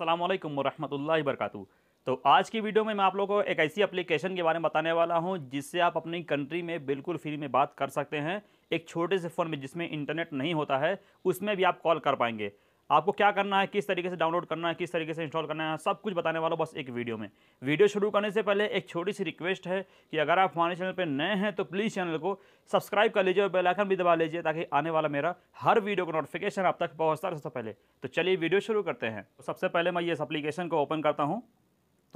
अल्लाम वरहमल वरक तो आज की वीडियो में मैं आप लोगों को एक ऐसी एप्लीकेशन के बारे में बताने वाला हूँ, जिससे आप अपनी कंट्री में बिल्कुल फ्री में बात कर सकते हैं। एक छोटे से फ़ोन में जिसमें इंटरनेट नहीं होता है, उसमें भी आप कॉल कर पाएँगे। आपको क्या करना है, किस तरीके से डाउनलोड करना है, किस तरीके से इंस्टॉल करना है, सब कुछ बताने वाला बस एक वीडियो में। वीडियो शुरू करने से पहले एक छोटी सी रिक्वेस्ट है कि अगर आप हमारे चैनल पर नए हैं तो प्लीज़ चैनल को सब्सक्राइब कर लीजिए और बेलाइकन भी दबा लीजिए ताकि आने वाला मेरा हर वीडियो का नोटिफिकेशन आप तक पहुँचता रहे सबसे पहले। तो चलिए वीडियो शुरू करते हैं। तो सबसे पहले मैं इस अप्लीकेशन को ओपन करता हूँ।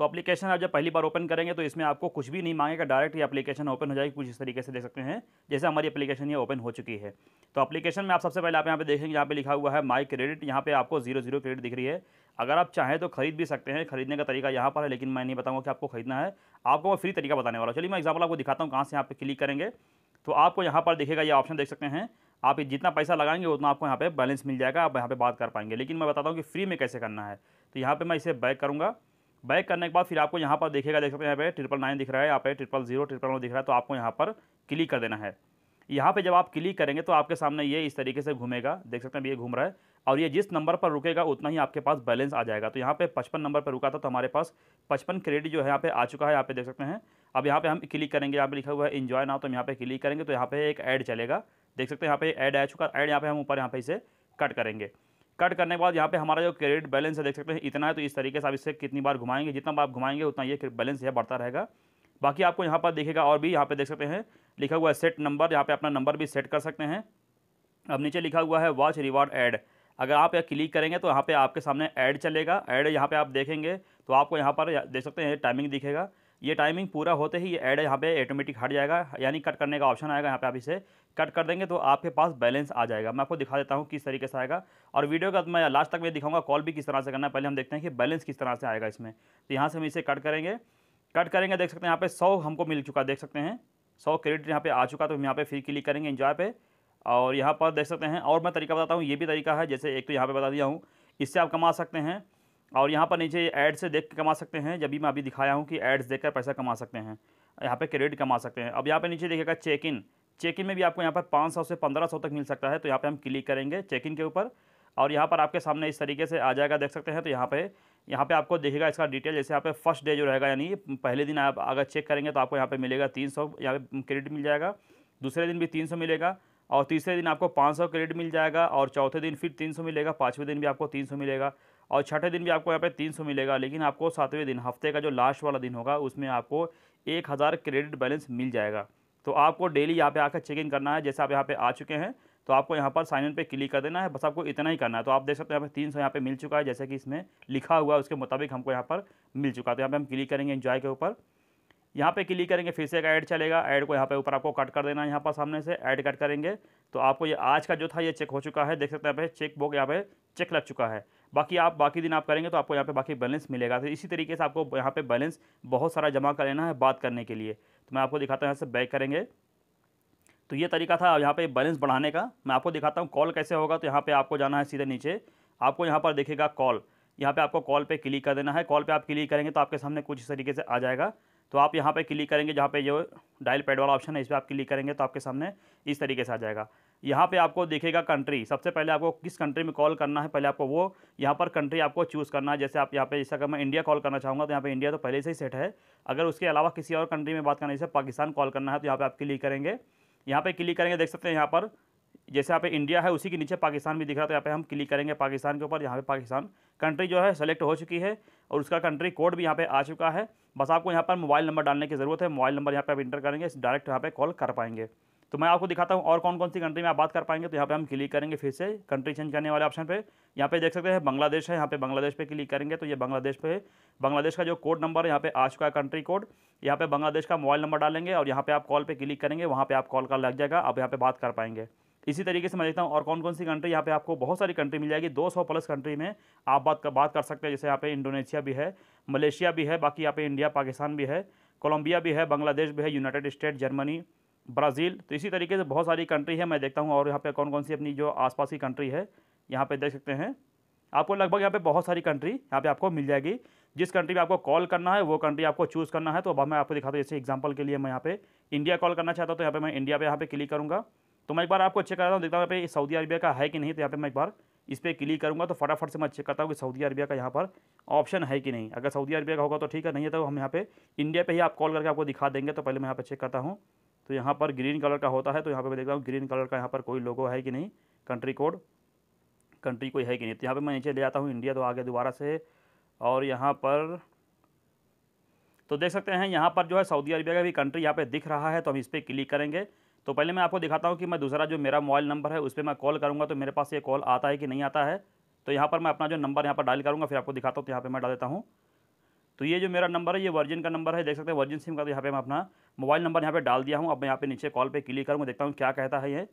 तो एप्लीकेशन आप जब पहली बार ओपन करेंगे तो इसमें आपको कुछ भी नहीं मांगेगा डायरेक्ट ये एप्लीकेशन ओपन हो जाएगी, कुछ इस तरीके से देख सकते हैं, जैसे हमारी एप्लीकेशन ये ओपन हो चुकी है। तो एप्लीकेशन में आप सबसे पहले आप यहाँ पे देखेंगे, यहाँ पे लिखा हुआ है माई क्रेडिट यहाँ पे आपको ज़ीरो ज़ीरो क्रेडिट दिख रही है। अगर आप चाहें तो खरीद भी सकते हैं, खरीदने का तरीका यहाँ पर है, लेकिन मैं नहीं बताऊँगा कि आपको खरीदना है। आपको मैं फ्री तरीका बताने वाला चलिए मैं एग्ज़ाम्पल आपको दिखाता हूँ, कहाँ से यहाँ पे क्लिक करेंगे। तो आपको यहाँ पर दिखेगा, ये ऑप्शन देख सकते हैं। आप जितना पैसा लगाएँगे, उतना आपको यहाँ पे बैलेंस मिल जाएगा, आप यहाँ पे बात कर पाएँगे। लेकिन मैं बताता हूँ कि फ्री में कैसे करना है। तो यहाँ पे मैं इसे बैक करूँगा। बैक करने के बाद फिर आपको यहाँ पर देखेगा देख सकते हैं यहाँ पे ट्रिपल नाइन दिख रहा है यहाँ पे ट्रिपल ज़ीरो ट्रिपल वन दिख रहा है तो आपको यहाँ पर क्लिक कर देना है यहाँ पे जब आप क्लिक करेंगे तो आपके सामने ये इस तरीके से घूमेगा देख सकते हैं ये घूम रहा है और ये जिस नंबर पर रुकेगा उतना ही आपके पास बैलेंस आ जाएगा तो यहाँ पे पचपन नंबर पर रुका था तो हमारे पास पचपन क्रेडिट जो है यहाँ पे आ चुका है यहाँ पे देख सकते हैं अब यहाँ पे हम क्लिक करेंगे यहाँ पे लिखा हुआ है इन्जॉय ना तो यहाँ पे क्लिक करेंगे तो यहाँ पे एक ऐड चलेगा देख सकते हैं यहाँ पे ऐड आ चुका ऐड यहाँ पे हम ऊपर यहाँ पे इसे कट करेंगे कट करने के बाद यहाँ पे हमारा जो क्रेडिट बैलेंस है, देख सकते हैं, इतना है तो इस तरीके से आप इससे कितनी बार घुमाएँगे, जितना बार आप घुमाएँगे, उतना ये बैलेंस यह बढ़ता रहेगा। बाकी आपको यहाँ पर देखेगा और भी यहाँ पे देख सकते हैं, लिखा हुआ है सेट नंबर यहाँ पे अपना नंबर भी सेट कर सकते हैं। अब नीचे लिखा हुआ है वॉच रिवार्ड ऐड अगर आप यहाँ क्लिक करेंगे तो यहाँ पे आपके सामने ऐड चलेगा। ऐड यहाँ पे आप देखेंगे तो आपको यहाँ पर देख सकते हैं टाइमिंग दिखेगा। ये टाइमिंग पूरा होते ही ये ऐड यहाँ पे ऑटोमेटिक हट जाएगा, यानी कट करने का ऑप्शन आएगा, यहाँ पे आप इसे कट कर देंगे तो आपके पास बैलेंस आ जाएगा। मैं आपको दिखा देता हूँ किस तरीके से आएगा। और वीडियो का मैं लास्ट तक मैं दिखाऊँगा कॉल भी किस तरह से करना है। पहले हम देखते हैं कि बैलेंस किस तरह से आएगा इसमें। तो यहाँ से हम इसे कट करेंगे। कट करेंगे, देख सकते हैं यहाँ पे सौ हमको मिल चुका देख सकते हैं। सौ क्रेडिट यहाँ पे आ चुका तो हम यहाँ पे फिर क्लिक करेंगे इन्जॉय पे। और यहाँ पर देख सकते हैं, और मैं तरीका बताता हूँ, ये भी तरीका है, जैसे एक तो यहाँ पे बता दिया हूँ, इससे आप कमा सकते हैं। और यहाँ पर नीचे ऐड से देख के कमा सकते हैं। जब भी मैं अभी दिखाया हूँ कि एड्स देखकर पैसा कमा सकते हैं। यहाँ पे क्रेडिट कमा सकते हैं। अब यहाँ पे नीचे देखिएगा चेक इन चेक इन में भी आपको यहाँ पर 500 से 1500 तक मिल सकता है। तो यहाँ पे हम क्लिक करेंगे चेक इन के ऊपर। और यहाँ पर आपके सामने इस तरीके से आ जाएगा, देख सकते हैं। तो यहाँ पे यहाँ पे आपको देखेगा इसका डिटेल जैसे यहाँ पे फ़र्स्ट डे जो रहेगा, यानी पहले दिन आप अगर चेक करेंगे तो आपको यहाँ पे मिलेगा तीन सौ, यहाँ पे क्रेडिट मिल जाएगा। दूसरे दिन भी तीन सौ मिलेगा और तीसरे दिन आपको पाँच सौ क्रेडिट मिल जाएगा। और चौथे दिन फिर तीन सौ मिलेगा। पाँचवें दिन भी आपको तीन सौ मिलेगा। और छठे दिन भी आपको यहाँ पे तीन सौ मिलेगा लेकिन आपको सातवें दिन हफ़्ते का जो लास्ट वाला दिन होगा उसमें आपको एक हज़ार क्रेडिट बैलेंस मिल जाएगा तो आपको डेली यहाँ पे आकर चेक इन करना है जैसे आप यहाँ पे आ चुके हैं तो आपको यहाँ पर साइन इन पे क्लिक कर देना है बस आपको इतना ही करना है तो आप देख सकते हैं यहाँ पे तीन सौ यहाँ पे मिल चुका है जैसे कि इसमें लिखा हुआ है उसके मुताबिक हमको यहाँ पर मिल चुका है तो यहाँ पे हम क्लिक करेंगे इन्जॉय के ऊपर यहाँ पे क्लिक करेंगे फिर से एक ऐड चलेगा ऐड को यहाँ पे ऊपर आपको कट कर देना है यहाँ पर सामने से ऐड कट करेंगे तो आपको ये आज का जो था ये चेक हो चुका है देख सकते हैं यहाँ पे चेक बुक यहाँ पे चेक लग चुका है बाकी आप, बाकी दिन आप करेंगे तो आपको यहाँ पे बाकी बैलेंस मिलेगा। तो इसी तरीके से आपको यहाँ पे बैलेंस बहुत सारा जमा कर लेना है बात करने के लिए। तो मैं आपको दिखाता हूँ, यहाँ से बैक करेंगे। तो ये तरीका था यहाँ पे बैलेंस बढ़ाने का। मैं आपको दिखाता हूँ कॉल कैसे होगा तो यहाँ पे आपको जाना है सीधे नीचे। आपको यहाँ पर देखेगा कॉल यहाँ पे आपको कॉल पे क्लिक कर देना है। कॉल पे आप क्लिक करेंगे तो आपके सामने कुछ इस तरीके से आ जाएगा। तो आप यहाँ पे क्लिक करेंगे जहाँ पे जो डायल पैड वाला ऑप्शन है, इस पर आप क्लिक करेंगे तो आपके सामने इस तरीके से आ जाएगा। यहाँ पे आपको देखेगा कंट्री सबसे पहले आपको किस कंट्री में कॉल करना है पहले आपको वो यहाँ पर कंट्री आपको चूज़ करना है जैसे आप यहाँ पे जैसे अगर मैं इंडिया कॉल करना चाहूँगा तो यहाँ पे इंडिया तो पहले से ही सेट है अगर उसके अलावा किसी और कंट्री में बात करना जैसे पाकिस्तान कॉल करना है तो यहाँ पर आप क्लिक करेंगे यहाँ पर क्लिक करेंगे देख सकते हैं यहाँ पर जैसे यहाँ पे इंडिया है उसी के नीचे पाकिस्तान भी दिख रहा है तो यहाँ पे हम क्लिक करेंगे पाकिस्तान के ऊपर यहाँ पे पाकिस्तान कंट्री जो है सेलेक्ट हो चुकी है और उसका कंट्री कोड भी यहाँ पे आ चुका है बस आपको यहाँ पर मोबाइल नंबर डालने की ज़रूरत है मोबाइल नंबर यहाँ पे आप इंटर करेंगे डायरेक्ट यहाँ पे कॉल कर पाएँगे तो मैं आपको दिखाता हूँ और कौन कौन सी कंट्री में आप बात कर पाएँगे तो यहाँ पे हम क्लिक करेंगे फिर से कंट्री चेंज करने वाले ऑप्शन पे यहाँ पे देख सकते हैं बांग्लादेश है यहाँ पे बांग्लादेश पे क्लिक करेंगे तो ये बांग्लादेश पे बांग्लादेश का जो कोड नंबर है यहाँ पे आ चुका है कंट्री कोड यहाँ पे बांग्लादेश का मोबाइल नंबर डालेंगे और यहाँ पे आप कॉल पर क्लिक करेंगे वहाँ पर आप कॉल का लग जाएगा आप यहाँ पे बात कर पाएँगे इसी तरीके से मैं देखता हूँ और कौन कौन सी कंट्री यहाँ पे आपको बहुत सारी कंट्री मिल जाएगी 200 प्लस कंट्री में आप बात कर बात कर सकते हैं जैसे यहाँ पे इंडोनेशिया भी है मलेशिया भी है बाकी यहाँ पे इंडिया पाकिस्तान भी है कोलंबिया भी है बांग्लादेश भी है यूनाइटेड स्टेट जर्मनी ब्राज़ील तो इसी तरीके से बहुत सारी कंट्री है मैं देखता हूँ और यहाँ पे कौन कौन सी अपनी जो आसपास की कंट्री है यहाँ पे देख सकते हैं आपको लगभग यहाँ पे बहुत सारी कंट्री यहाँ पे आपको मिल जाएगी जिस कंट्री में आपको कॉल करना है वो कंट्री आपको चूज़ करना है तो अब मैं आपको दिखाता हूँ जैसे एग्ज़ाम्पल के लिए मैं यहाँ पे इंडिया कॉल करना चाहता हूँ तो यहाँ पे मैं इंडिया पे यहाँ पे क्लिक करूँगा तो मैं एक बार आपको चेक करता हूँ देखता हूँ यहाँ पे सऊदी अरबिया का है कि नहीं तो यहाँ पे मैं एक बार इस पर क्लिक करूँगा तो फटाफट से मैं चेक करता हूँ कि सऊदी अरबिया का यहाँ पर ऑप्शन है कि नहीं अगर सऊदी अरबिया का होगा तो ठीक है नहीं है तो हम यहाँ पे इंडिया पे ही आप कॉल करके आपको दिखा देंगे तो पहले मैं यहाँ पर चेक करता हूँ तो यहाँ पर ग्रीन कलर का होता है तो यहाँ पर मैं देखता हूँ ग्रीन कलर का यहाँ पर कोई लोगो है कि नहीं कंट्री कोड कंट्री कोई है कि नहीं। तो यहाँ पर मैं नीचे ले आता हूँ इंडिया तो आगे दोबारा से, और यहाँ पर तो देख सकते हैं यहाँ पर जो है सऊदी अरबिया का भी कंट्री यहाँ पे दिख रहा है तो हम इस पर क्लिक करेंगे। तो पहले मैं आपको दिखाता हूँ कि मैं दूसरा जो मेरा मोबाइल नंबर है, उस पर मैं कॉल करूँगा तो मेरे पास ये कॉल आता है कि नहीं आता है। तो यहाँ पर मैं अपना जो नंबर यहाँ पर डायल करूँगा, फिर आपको दिखाता हूँ तो यहाँ पर मैं डाल देता हूँ। तो ये जो मेरा नंबर है, ये वर्जिन का नंबर है, देख सकते हैं वर्जिन सिम का तो यहाँ पे मैं अपना मोबाइल नंबर यहाँ पे डाल दिया हूँ। अब मैं यहाँ पे नीचे कॉल पे क्लिक करूँगा, देखता हूँ क्या कहता है ये।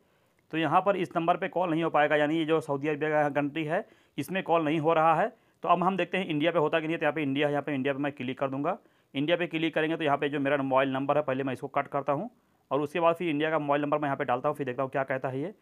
तो यहाँ पर इस नंबर पे कॉल नहीं हो पाएगा, यानी ये जो सऊदी अरबिया का कंट्री है, इसमें कॉल नहीं हो रहा है। तो अब हम देखते हैं इंडिया पे होता कि नहीं तो यहाँ पे इंडिया है, यहाँ पे इंडिया पे मैं क्लिक कर दूँगा। इंडिया पे क्लिक करेंगे तो यहाँ पे जो मेरा मोबाइल नंबर है, पहले मैं इसको कट करता हूँ और उसके बाद फिर इंडिया का मोबाइल नंबर मैं यहाँ पे डालता हूँ, फिर देखता हूँ क्या कहता है ये।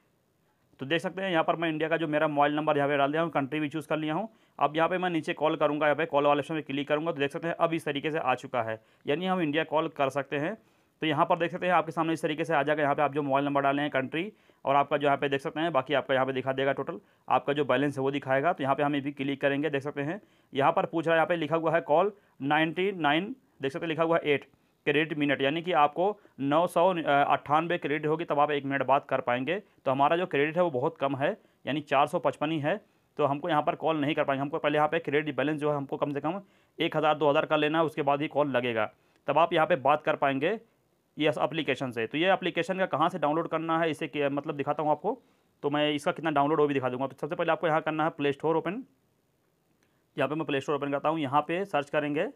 तो देख सकते हैं, यहाँ पर मैं इंडिया का जो मेरा मोबाइल नंबर यहाँ पे डाल दिया हूँ कंट्री भी चूज़ कर लिया हूँ। अब यहाँ पे मैं नीचे कॉल करूँगा, यहाँ पे कॉल वाले ऑप्शन में क्लिक करूँगा तो देख सकते हैं, अब इस तरीके से आ चुका है। यानी हम इंडिया कॉल कर सकते हैं। तो यहाँ पर देख सकते हैं, आपके सामने इस तरीके से आ जाएगा, यहाँ पे आप जो मोबाइल नंबर डाले हैं कंट्री और आपका जो यहाँ पे देख सकते हैं, बाकी आपका यहाँ पे दिखा देगा टोटल आपका जो बैलेंस है वो दिखाएगा। तो यहाँ पे हम ये भी क्लिक करेंगे, देख सकते हैं। यहाँ पर पूछ रहा है, यहाँ पे लिखा हुआ है कॉल नाइन्टी नाइन, देख सकते हैं, लिखा हुआ है एट क्रेडिट मिनट, यानी कि आपको नौ सौ अट्ठानवे क्रेडिट होगी, तब आप एक मिनट बात कर पाएँगे। तो हमारा जो क्रेडिट है, वो बहुत कम है, यानी चार सौ पचपन ही है। तो हमको यहाँ पर कॉल नहीं कर पाएँगे। हमको पहले यहाँ पे क्रेडिट बैलेंस जो है, हमको कम से कम एक हज़ार, दो हज़ार का लेना है, उसके बाद ही कॉल लगेगा। तब आप यहाँ पे बात कर पाएँगे ये एप्लीकेशन से। तो ये एप्लीकेशन का कहाँ से डाउनलोड करना है, इसे मतलब दिखाता हूँ आपको। तो मैं इसका कितना डाउनलोड, वो भी दिखा दूँगा। तो सबसे पहले आपको यहाँ करना है, प्ले स्टोर ओपन। यहाँ पर मैं प्ले स्टोर ओपन करता हूँ। यहाँ पर सर्च करेंगे।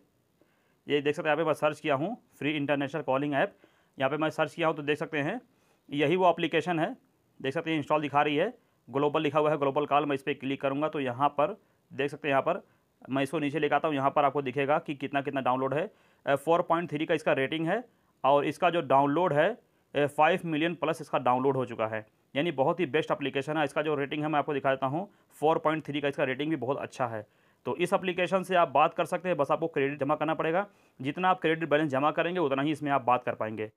ये देख सकते हैं, यहाँ पे मैं सर्च किया हूँ फ्री इंटरनेशनल कॉलिंग ऐप यहाँ पे मैं सर्च किया हूँ तो देख सकते हैं, यही वो एप्लीकेशन है। देख सकते हैं इंस्टॉल दिखा रही है। ग्लोबल लिखा हुआ है ग्लोबल कॉल मैं इस पर क्लिक करूँगा तो यहाँ पर, देख सकते हैं यहाँ पर, मैं इसको नीचे लेकर आता हूँ, यहाँ पर आपको दिखेगा कि कितना कितना डाउनलोड है फोर पॉइंट थ्री का इसका रेटिंग है और इसका जो डाउनलोड है फाइव मिलियन प्लस इसका डाउनलोड हो चुका है। यानी बहुत ही बेस्ट एप्लीकेशन है। इसका जो रेटिंग है, मैं आपको दिखा देता हूँ फोर पॉइंट थ्री का इसका रेटिंग भी बहुत अच्छा है। तो इस एप्लीकेशन से आप बात कर सकते हैं, बस आपको क्रेडिट जमा करना पड़ेगा। जितना आप क्रेडिट बैलेंस जमा करेंगे, उतना ही इसमें आप बात कर पाएँगे।